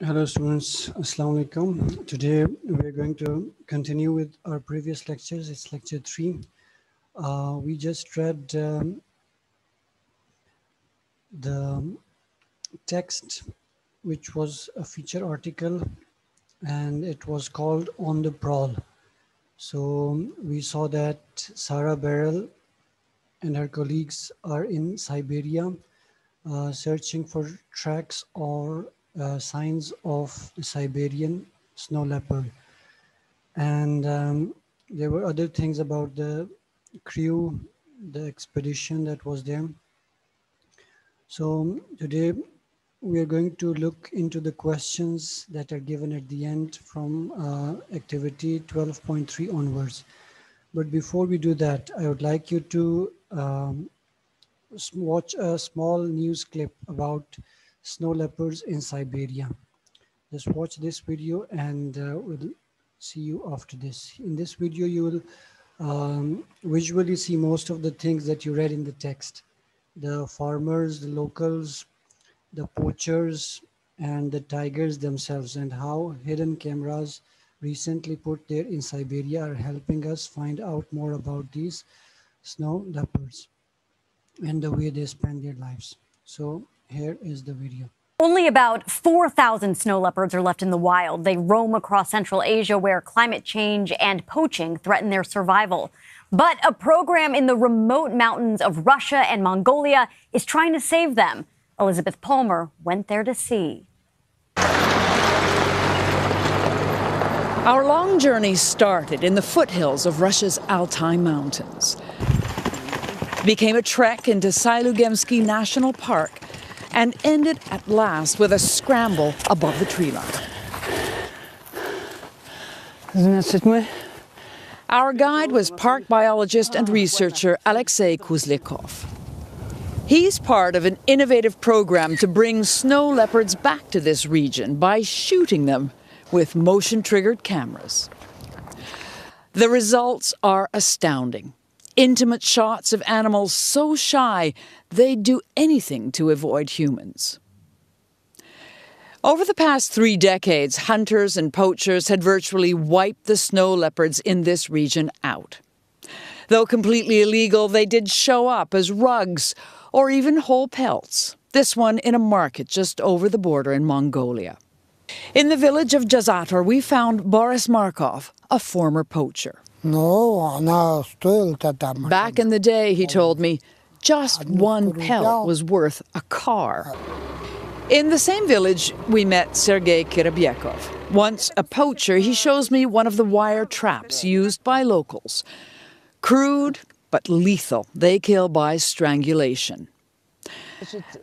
Hello students, Assalamu alaikum. Today we're going to continue with our previous lectures. It's lecture three. Uh, we just read um, the text, which was a feature article and it was called On the Prowl. So we saw that Sarah Beryl and her colleagues are in Siberia uh, searching for tracks or uh, signs of the Siberian snow leopard. And um, there were other things about the crew, the expedition that was there. So today we are going to look into the questions that are given at the end from uh, activity 12.3 onwards. But before we do that, I would like you to um, watch a small news clip about snow leopards in Siberia. Just watch this video and uh, we'll see you after this. In this video, you will um, visually see most of the things that you read in the text. The farmers, the locals, the poachers, and the tigers themselves and how hidden cameras recently put there in Siberia are helping us find out more about these snow leopards and the way they spend their lives. So here is the video. Only about 4,000 snow leopards are left in the wild. They roam across Central Asia where climate change and poaching threaten their survival. But a program in the remote mountains of Russia and Mongolia is trying to save them. Elizabeth Palmer went there to see. Our long journey started in the foothills of Russia's Altai Mountains. Became a trek into Sailyugemsky National Park and ended at last with a scramble above the tree line. Our guide was park biologist and researcher Alexei Kuzlikov. He's part of an innovative program to bring snow leopards back to this region by shooting them with motion triggered cameras. The results are astounding. Intimate shots of animals so shy they'd do anything to avoid humans. Over the past three decades, hunters and poachers had virtually wiped the snow leopards in this region out. Though completely illegal, they did show up as rugs or even whole pelts, this one in a market just over the border in Mongolia. In the village of Jazator, we found Boris Markov, a former poacher. Back in the day, he told me, just one pelt was worth a car. In the same village, we met Sergei Kirabyekov. Once a poacher, he shows me one of the wire traps used by locals. Crude, but lethal. They kill by strangulation.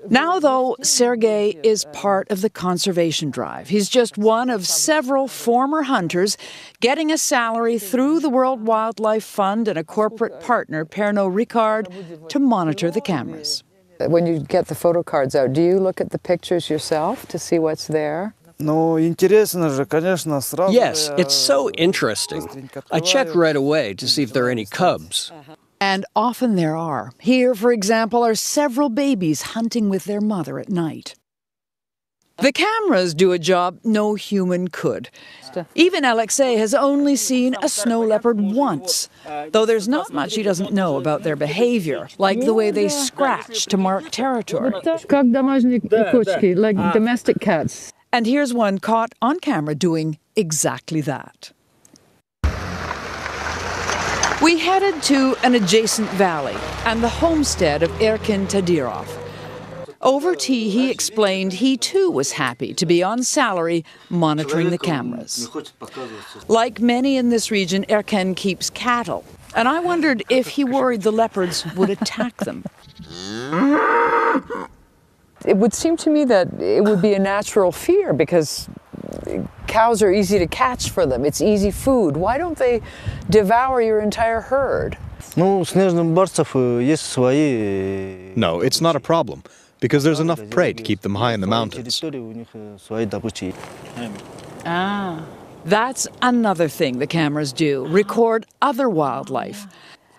Now, though, Sergei is part of the conservation drive. He's just one of several former hunters getting a salary through the World Wildlife Fund and a corporate partner, Pernod Ricard, to monitor the cameras. When you get the photo cards out, do you look at the pictures yourself to see what's there? Yes, it's so interesting. I check right away to see if there are any cubs. And often there are. Here, for example, are several babies hunting with their mother at night. The cameras do a job no human could. Even Alexei has only seen a snow leopard once, though there's not much he doesn't know about their behavior, like the way they scratch to mark territory. like domestic cats. And here's one caught on camera doing exactly that. We headed to an adjacent valley and the homestead of Erkin Tadirov. Over tea, he explained he too was happy to be on salary monitoring the cameras. Like many in this region, Erken keeps cattle, and I wondered if he worried the leopards would attack them. It would seem to me that it would be a natural fear because cows are easy to catch for them. It's easy food. Why don't they devour your entire herd? No, it's not a problem because there's enough prey to keep them high in the mountains. Ah. That's another thing the cameras do record other wildlife.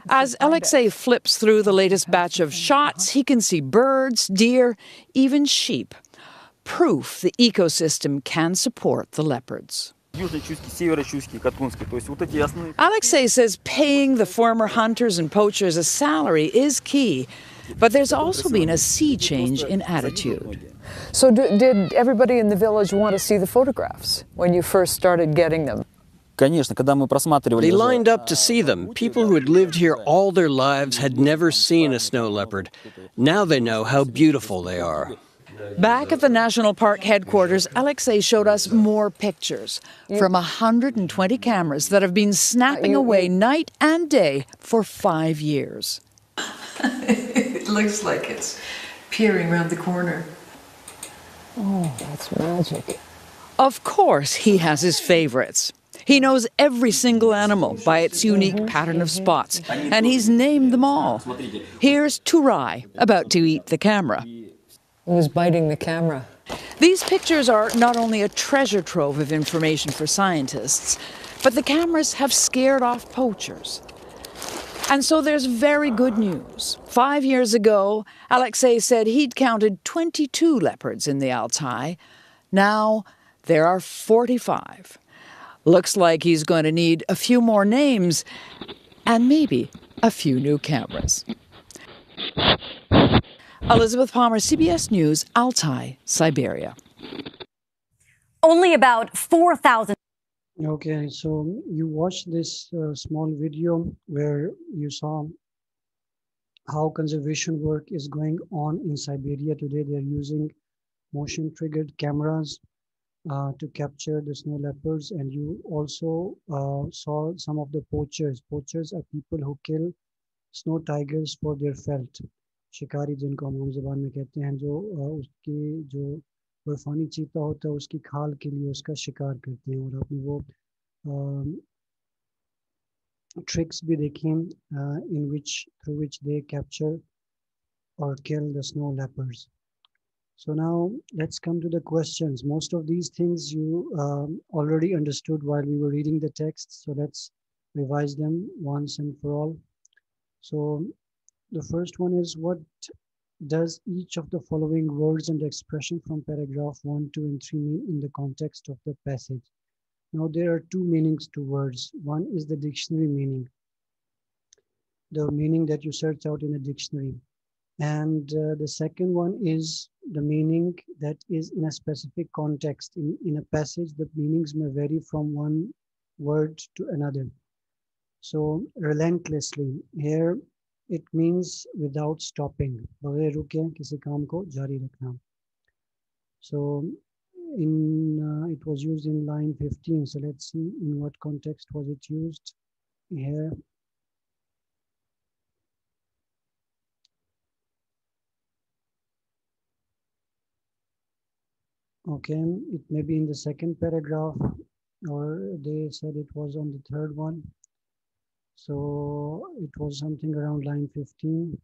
As Alexei flips through the latest batch of shots, he can see birds, deer, even sheep. Proof the ecosystem can support the leopards. Alexei says paying the former hunters and poachers a salary is key, but there's also been a sea change in attitude. So, do, did everybody in the village want to see the photographs when you first started getting them? They lined up to see them. People who had lived here all their lives had never seen a snow leopard. Now they know how beautiful they are. Back at the National Park headquarters, Alexei showed us more pictures from 120 cameras that have been snapping away night and day for five years. it looks like it's peering around the corner. Oh, that's magic. Of course, he has his favorites. He knows every single animal by its mm-hmm. unique pattern of mm-hmm. spots, and he's named them all. Here's Turai, about to eat the camera. He was biting the camera. These pictures are not only a treasure trove of information for scientists, but the cameras have scared off poachers. And so there's very good news. Five years ago, Alexei said he'd counted 22 leopards in the Altai. Now there are 45. Looks like he's going to need a few more names and maybe a few new cameras. Elizabeth Palmer, CBS News, Altai, Siberia. Only about 4,000. Okay, so you watched this uh, small video where you saw how conservation work is going on in Siberia today. They're using motion triggered cameras uh, to capture the snow leopards. And you also uh, saw some of the poachers. Poachers are people who kill snow tigers for their felt. शिकारी जिनको हम आम जबान में कहते हैं जो उसकी जो बर्फानी चीता होता है उसकी खाल के लिए उसका शिकार करते हैं और आपने वो ट्रिक्स भी देखी in which through which they capture or kill the snow leopards. So now let's come to the questions. Most of these things you um, already understood while we were reading the text. So let's revise them once and for all. So the first one is what does each of the following words and expression from paragraph 1, 2, and 3 mean in the context of the passage? Now, there are two meanings to words. One is the dictionary meaning, the meaning that you search out in a dictionary. And uh, the second one is the meaning that is in a specific context. In, in a passage, the meanings may vary from one word to another. So, relentlessly, here it means without stopping. So in uh, it was used in line 15. So let's see in what context was it used here. Okay, it may be in the second paragraph or they said it was on the third one. So it was something around line 15.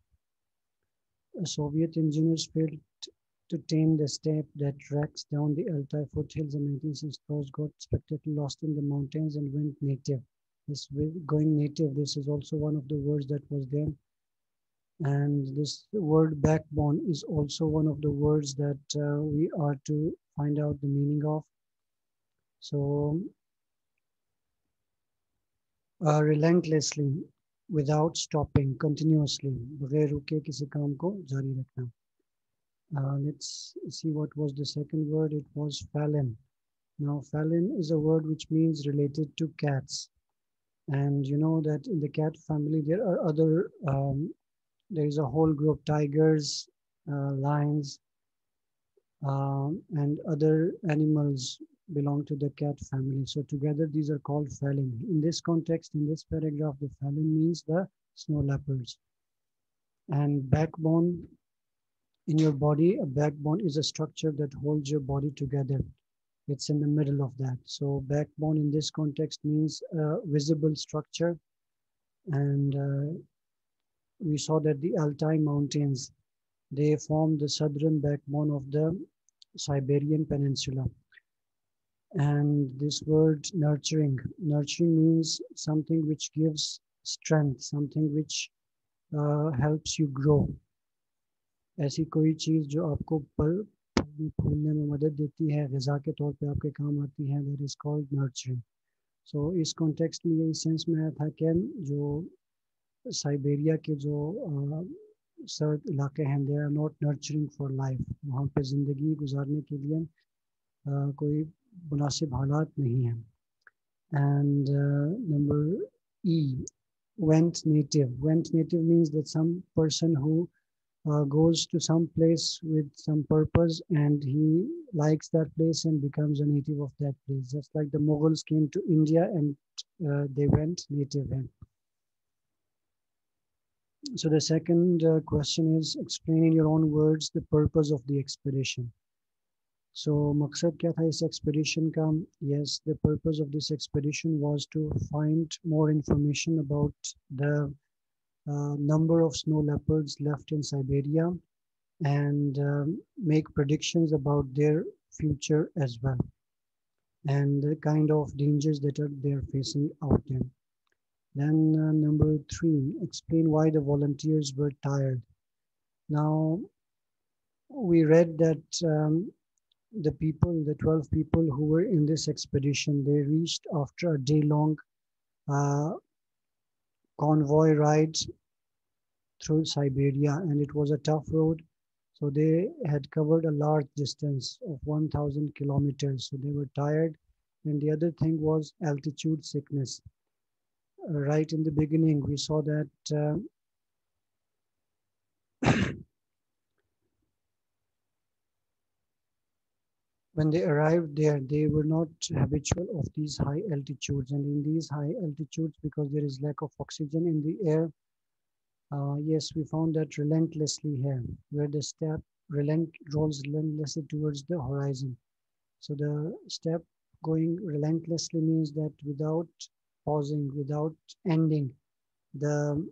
Soviet engineers failed to tame the steppe that tracks down the Altai foothills and 1964 got spectacularly lost in the mountains and went native. This going native, this is also one of the words that was there. And this word backbone is also one of the words that uh, we are to find out the meaning of. So uh, relentlessly without stopping continuously uh, let's see what was the second word. It was feline now feline is a word which means related to cats. And you know that in the cat family there are other um, there is a whole group tigers uh, lions um, and other animals belong to the cat family. So together these are called feline. In this context, in this paragraph, the feline means the snow leopards. And backbone in your body, a backbone is a structure that holds your body together. It's in the middle of that. So backbone in this context means a visible structure. And uh, we saw that the Altai Mountains, they form the southern backbone of the Siberian Peninsula and this word nurturing nurturing means something which gives strength something which uh, helps you grow. ऐसी कोई चीज़ जो आपको भी फूलने में मदद देती है गज़ा के तौर पे आपके काम आती है that is called nurturing so इस कॉन्टेक्स्ट में यही सेंस में आया था कि जो साइबेरिया के जो सर्द इलाके हैं they are not nurturing for life वहाँ पे ज़िंदगी गुजारने के लिए uh, कोई मुनासिब हालात नहीं हैं and number E went native. Went native means that some person who uh, goes to some place with some purpose and he likes that place and becomes a native of that place. Just like the Mughals came to India and uh, they went native. So the second uh, question is explain in your own words the purpose of the expedition. so maksad kya tha is expedition ka yes the purpose of this expedition was to find more information about the uh, number of snow leopards left in siberia and um, make predictions about their future as well and the kind of dangers that are they're facing out there. Then uh, number three explain why the volunteers were tired. Now we read that um, the people, the 12 people who were in this expedition, they reached after a day long uh, convoy ride through Siberia and it was a tough road. So they had covered a large distance of 1000 kilometers. So they were tired. And the other thing was altitude sickness. Uh, right in the beginning, we saw that uh, when they arrived there, they were not habitual of these high altitudes. And in these high altitudes, because there is lack of oxygen in the air, uh, yes, we found that relentlessly here, where the steppe relent rolls relentlessly towards the horizon. So the steppe going relentlessly means that without pausing, without ending, the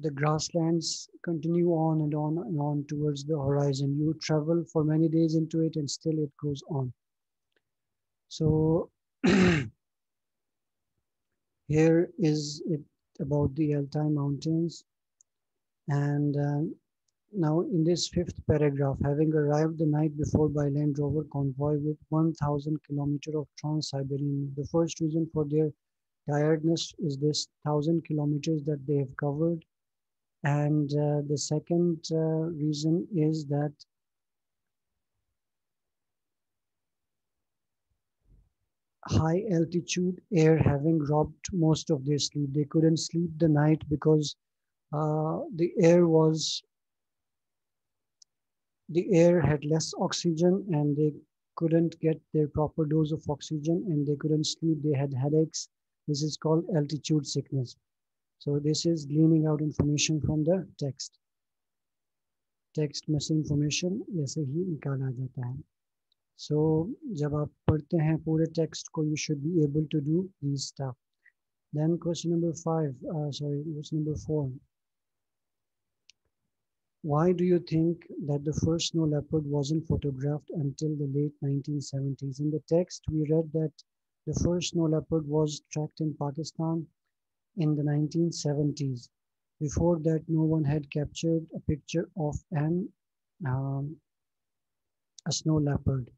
the grasslands continue on and on and on towards the horizon. You travel for many days into it and still it goes on. So here is it about the Altai Mountains. And uh, now in this fifth paragraph, having arrived the night before by Land Rover convoy with 1000 kilometer of Trans-Siberian, the first reason for their tiredness is this 1000 kilometers that they have covered and uh, the second uh, reason is that high altitude air having robbed most of their sleep. They couldn't sleep the night because uh, the air was, the air had less oxygen and they couldn't get their proper dose of oxygen and they couldn't sleep. They had headaches. This is called altitude sickness. So this is gleaning out information from the text. Text में से information ऐसे ही निकाला जाता है. So जब आप पढ़ते हैं पूरे text को you should be able to do these stuff. Then question number five, uh, sorry, question number four. Why do you think that the first snow leopard wasn't photographed until the late 1970s? In the text, we read that the first snow leopard was tracked in Pakistan in the 1970s. Before that, no one had captured a picture of an um, a snow leopard.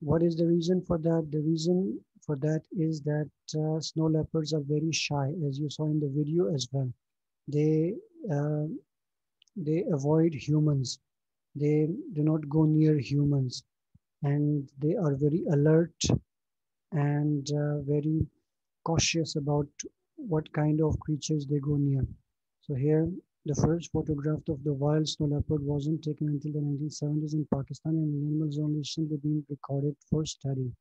What is the reason for that? The reason for that is that uh, snow leopards are very shy, as you saw in the video as well. They uh, they avoid humans. They do not go near humans, and they are very alert and uh, very cautious about what kind of creatures they go near. So here, the first photograph of the wild snow leopard wasn't taken until the 1970s in Pakistan and the animals only recently being recorded for study.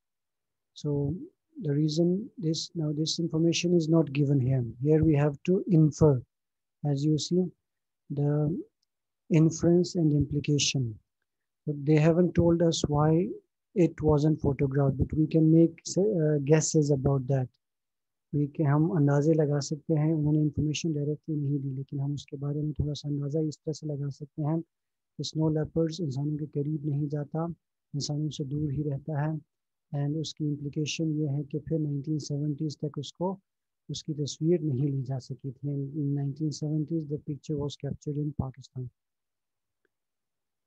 So the reason this, now this information is not given here. Here we have to infer, as you see, the inference and implication. But they haven't told us why it wasn't photographed, but we can make uh, guesses about that. कि हम अंदाज़े लगा सकते हैं। उन्होंने information directly नहीं दी लेकिन हम उसके बारे में थोड़ा सा अंदाज़ा इस तरह से लगा सकते हैं कि स्नो लेपर्ड्स इंसानों के करीब नहीं जाता इंसानों से दूर ही रहता है। एंड उसकी इम्प्लिकेशन ये है कि फिर 1970s तक उसको उसकी तस्वीर नहीं ली जा सकी थी। In 1970s the picture was captured in Pakistan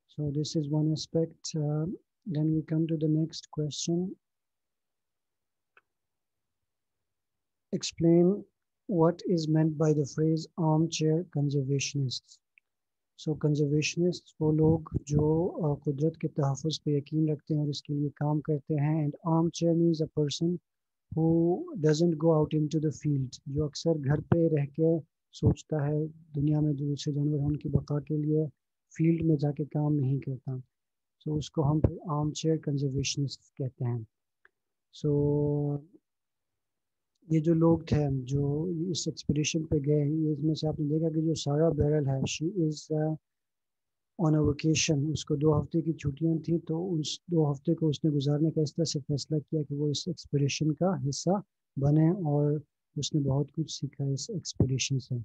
so this is one aspect Uh, we come to to the next Explain what is meant by the phrase armchair conservationists. So conservationist वो लोग जो कुदरत के तहफ़ पे यकीन रखते हैं और इसके लिए काम करते हैं and armchair means a person who doesn't go out into the field जो अक्सर घर पे रह के सोचता है दुनिया में जो दूसरे जानवर हैं उनकी बका के लिए फ़ील्ड में जाके काम नहीं करता सो so, उसको हम फिर आर्म चेयर कंजर्वेशनिस्ट कहते हैं सो so, ये जो लोग थे जो इस एक्सपीडिशन पे गए इसमें से आपने देखा कि जो सारा बैरल है she is on a vocation उसको दो हफ़्ते की छुट्टियाँ थी तो उस दो हफ़्ते को उसने गुजारने का इस तरह से फैसला किया कि वो इस एक्सपीडिशन का हिस्सा बने और उसने बहुत कुछ सीखा इस एक्सपीडिशन से।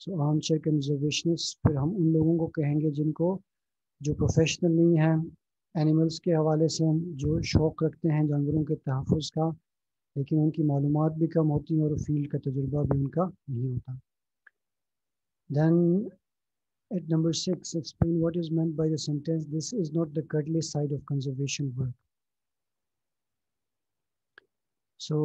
सो आर्म चेयर कंजर्वेशनिस्ट फिर हम उन लोगों को कहेंगे जिनको, जो प्रोफेशनल नहीं है एनिमल्स के हवाले से, जो शौक़ रखते हैं, जानवरों के तहफ़ का लेकिन उनकी मालूम भी कम होती हैं और फ़ील्ड का तजुर्बा भी उनका नहीं होता then at number six explain what is meant by the sentence this is not the cuddly side of conservation work so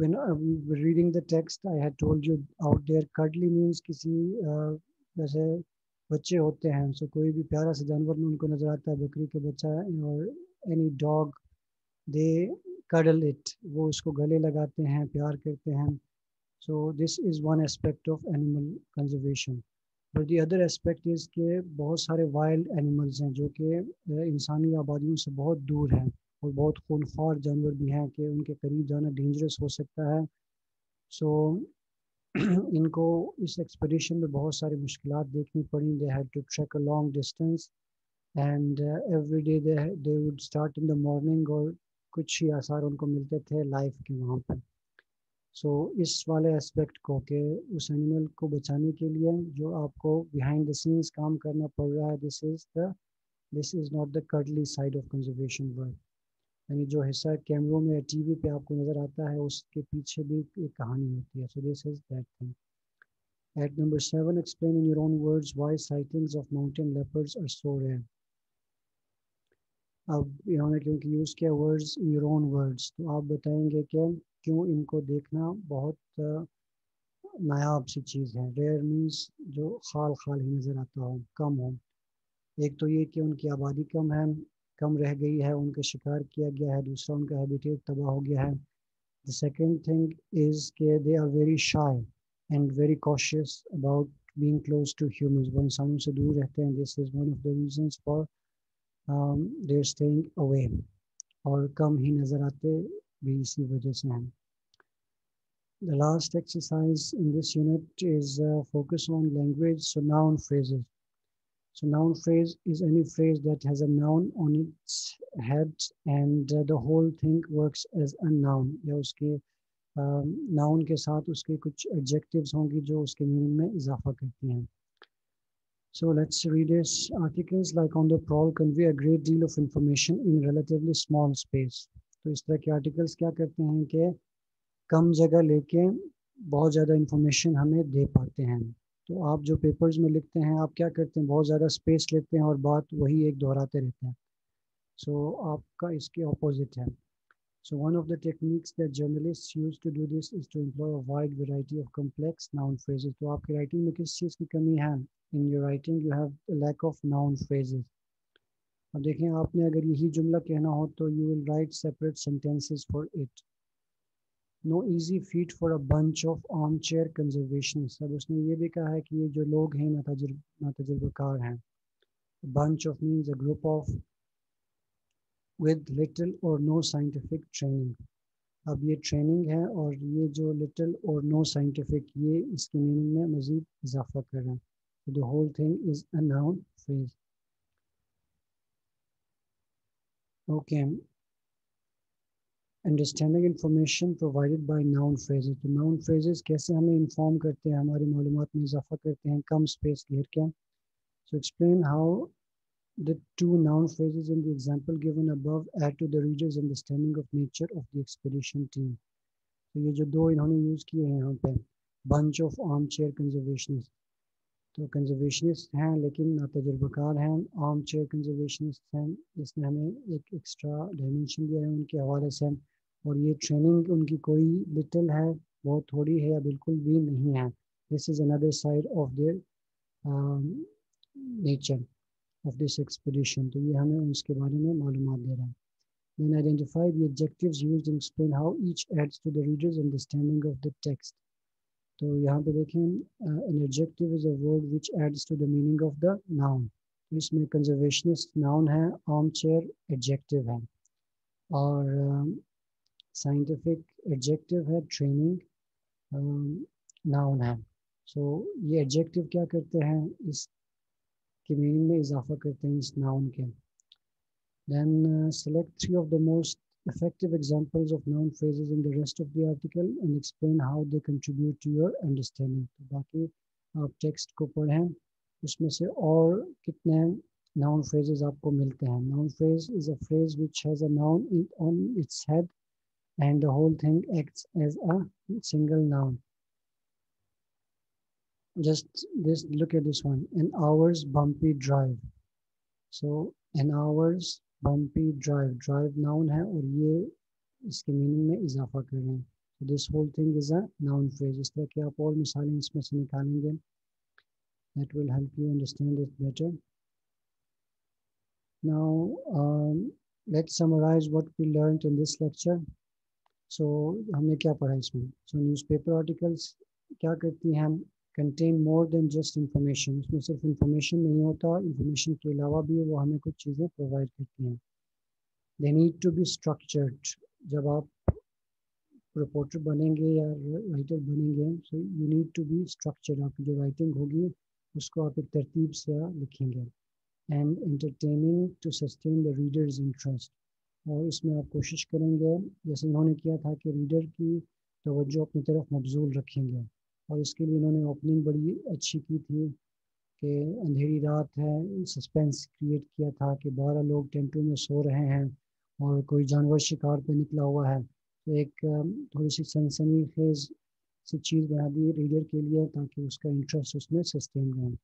when we were reading the text i had told you out there cuddly means किसी वैसे बच्चे होते हैं सो कोई भी प्यारा सा जानवर में उनको नज़र आता है बकरी के बच्चा और any dog they cuddle it वो उसको गले लगाते हैं, प्यार करते हैं। So this is one aspect of animal conservation but the other aspect is के बहुत सारे वाइल्ड एनिमल्स हैं, जो कि इंसानी आबादियों से बहुत दूर हैं और बहुत खूनखार जानवर भी हैं कि उनके करीब जाना डेंजरस हो सकता है। सो इनको इस एक्सपेडिशन में बहुत सारी मुश्किल देखनी पड़ी। They had to track a long distance and every day they would start in the morning और कुछ ही आसार उनको मिलते थे लाइफ के वहाँ पर। सो so, इस वाले एस्पेक्ट को कि उस एनिमल को बचाने के लिए जो आपको बिहाइंड द सीन्स काम करना पड़ रहा है this is the this is not the cuddly side of conservation work यानी जो हिस्सा कैमरों में या टीवी पे आपको नज़र आता है उसके पीछे भी एक कहानी होती है। So this is that thing At number seven, explain in your own words why sightings of mountain leopards are so rare. अब इन्होंने क्योंकि यूज़ किया वर्ड्स योर ओन वर्ड्स तो आप बताएँगे कि क्यों इनको देखना बहुत नायाब सी चीज़ है। रेयर मीन्स जो खाल खाल ही नज़र आता हो, कम हो। एक तो ये कि उनकी आबादी कम है, कम रह गई है, उनका शिकार किया गया है, दूसरा उनका हैबिटेट तबाह हो गया है। द सेकेंड थिंग इज़ के they are very shy and very cautious about being close to humans वो इंसानों से दूर रहते हैं। This is one of the reasons for Um, they're away और कम ही नज़र आते भी इसी वजह से हैं। The last exercise in this unit is focus on language so noun phrases so noun phrase is any phrase that has a on its head and the whole thing works as a noun या उसके um, noun के साथ उसके कुछ adjectives होंगी जो उसके meaning में इजाफा करती हैं। So let's read this. Articles like on the prowl convey a great deal of information in relatively small space. तो इस तरह के आर्टिकल्स क्या करते हैं कि कम जगह लेके बहुत ज़्यादा इंफॉर्मेशन हमें दे पाते हैं तो आप जो पेपर्स में लिखते हैं आप क्या करते हैं बहुत ज़्यादा स्पेस लेते हैं और बात वही एक दोहराते रहते हैं सो so, आपका इसके ऑपोजिट है So one of the techniques that journalists use to do this is to employ a wide variety of complex noun phrases. तो आपके राइटिंग में किस चीज़ की कमी है। In your writing you have lack of noun phrases अब देखें, आपने अगर यही जुमला कहना हो तो you will write separate sentences for it no easy feat for a bunch of armchair conservation अब उसने ये भी कहा है कि ये जो लोग हैं ना तजुर्ब ना तजुर्बाकार हैं bunch of means a group of with little और नो साइंटिफिक ट्रेनिंग अब ये ट्रेनिंग है और ये जो लिटिल और नो साइंटिफिक ये इसके मीनिंग में मज़ीद इजाफा कर रहे हैं। The whole thing is a phase okay understanding information provided by noun phrases तो नाउन फ्रेजेस कैसे हमें इंफॉर्म करते हैं, हमारी मालूम में इजाफा करते हैं, कम स्पेस घेर के। So explain how the two noun phrases in the example given above add to the reader's understanding of nature of the expedition team. तो ये जो दो इन्होंने use किए हैं यहाँ पे bunch of armchair conservationists तो कंजर्वेशनिस्ट हैं लेकिन तजुर्बाकार हैं आम चेयर कंजर्वेशनिस्ट हैं इसने हमें एक एक्स्ट्रा डायमेंशन दिया है उनके हवाले से और ये ट्रेनिंग उनकी कोई लिटिल है बहुत थोड़ी है या बिल्कुल भी नहीं है this is another side of their nature of this expedition तो ये हमें उसके बारे में मालूम दे रहा है Then identify the adjectives used and explain how each adds to the reader's understanding of the text. तो यहाँ पे देखें an adjective is a word which adds to the meaning of the noun. तो इसमें conservationist noun है armchair adjective है और um, scientific adjective है training um, noun है so ये adjective क्या करते हैं इस के मीनिंग में इजाफा करते हैं इस noun के then uh, select three of the most effective examples of noun phrases in the rest of the article and explain how they contribute to your understanding. तो बाकी आप टेक्स्ट को पढ़ें उसमें से और कितने noun phrases आपको मिलते हैं. Noun phrase is a phrase which has a noun in, on its head and the whole thing acts as a single noun. Just this, look at this one. An hour's bumpy drive. So an hour's bumpy drive. Drive noun है और ये इसके meaning में इजाफा कर रहे हैं so this whole thing is a noun phrase इस तरह की आप और मिसालें इसमें से निकालेंगे that will help you understand it better now um, let's summarize what we learned in this lecture so हमने क्या पढ़ा इसमें so newspaper articles क्या करती हैं Contain more than just information उसमें सिर्फ़ इंफॉर्मेशन नहीं होता इंफॉर्मेशन के अलावा भी वो हमें कुछ चीज़ें प्रोवाइड करती हैं। They need to be structured जब आप रिपोर्टर बनेंगे या राइटर बनेंगे so you need to be structured आपकी जो राइटिंग होगी, उसको आप एक तरतीब से लिखेंगे। And entertaining to sustain the readers interest और इसमें आप कोशिश करेंगे, जैसे इन्होंने किया था कि रीडर की तवज्जो अपनी तरफ़ मबजूल रखेंगे। और इसके लिए इन्होंने ओपनिंग बड़ी अच्छी की थी कि अंधेरी रात है सस्पेंस क्रिएट किया था कि बारह लोग टेंटों में सो रहे हैं और कोई जानवर शिकार पे निकला हुआ है। तो एक थोड़ी सी सनसनी खेज सी चीज़ बना दी रीडर के लिए ताकि उसका इंटरेस्ट उसमें सस्टेन रहे।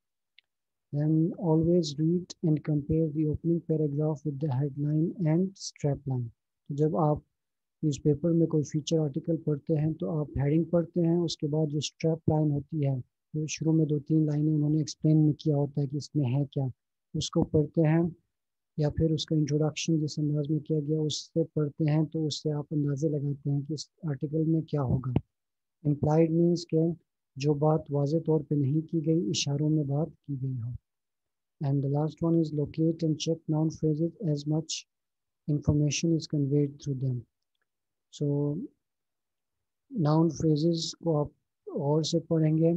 Then always read and compare the opening paragraph with the headline and strapline तो जब आप न्यूज़पेपर में कोई फीचर आर्टिकल पढ़ते हैं तो आप हेडिंग पढ़ते हैं, उसके बाद जो स्ट्रैप लाइन होती है तो शुरू में दो तीन लाइनें उन्होंने एक्सप्लेन में किया होता है कि इसमें है क्या। उसको पढ़ते हैं, या फिर उसका इंट्रोडक्शन जिस अंदाज में किया गया, उससे पढ़ते हैं तो उससे आप अंदाजे लगाते हैं कि इस आर्टिकल में क्या होगा। इम्प्लाइड मीन्स के जो बात वाज तौर पे नहीं की गई, इशारों में बात की गई हो। And the last one is locate and check noun phrases as much information is conveyed through them so noun phrases को आप और से पढ़ेंगे,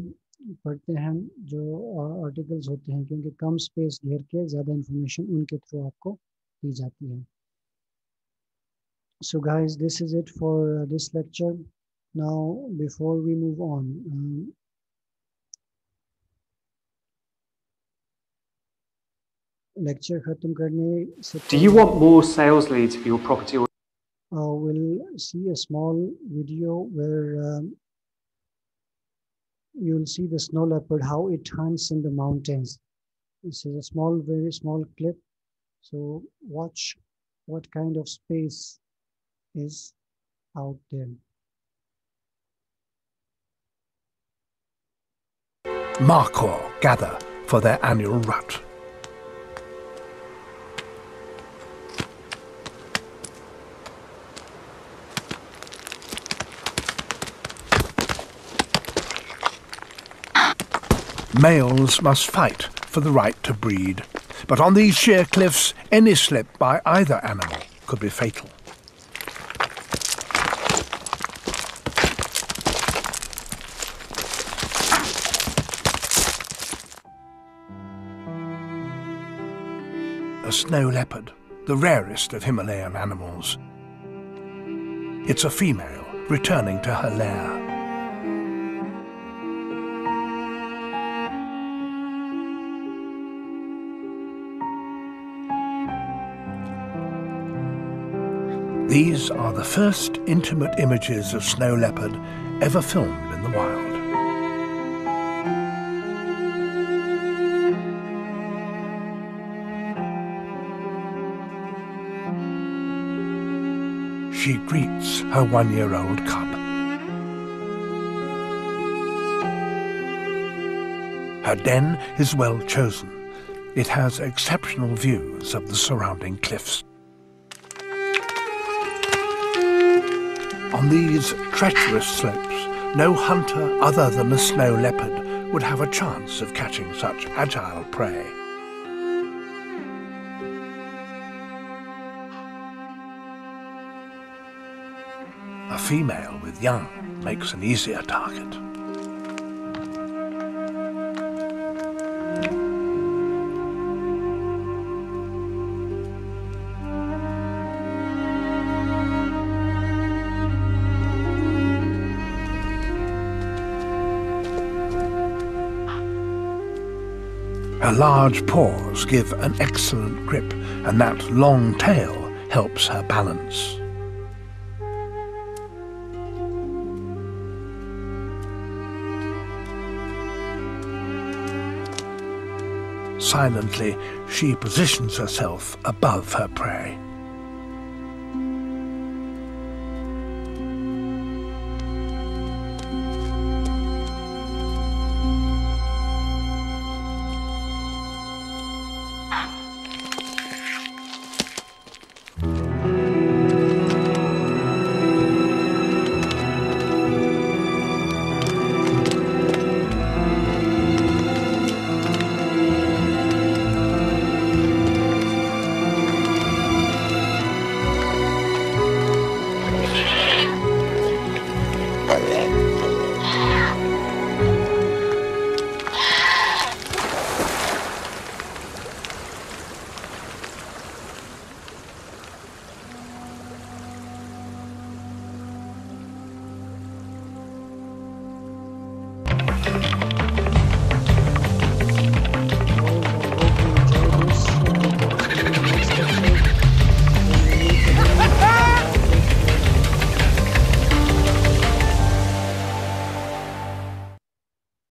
पढ़ते हैं जो आर्टिकल्स होते हैं, क्योंकि कम स्पेस घेर के ज़्यादा इंफॉर्मेशन उनके थ्रू आपको दी जाती है। So guys this is it for this lecture now before we move on lecture khatam karne se uh, we'll see a small video where um, you'll see the snow leopard, how it hunts in the mountains. This is a small, very small clip. So watch what kind of space is out there. Markhor gather for their annual rut. Males must fight for the right to breed, but on these sheer cliffs, any slip by either animal could be fatal. A snow leopard, the rarest of Himalayan animals. It's a female returning to her lair. These are the first intimate images of snow leopard ever filmed in the wild. she greets her one-year-old cub. Her den is well chosen. It has exceptional views of the surrounding cliffs. On these treacherous slopes, no hunter other than a snow leopard would have a chance of catching such agile prey. A female with young makes an easier target. Her large paws give an excellent grip, and that long tail helps her balance. Silently, she positions herself above her prey.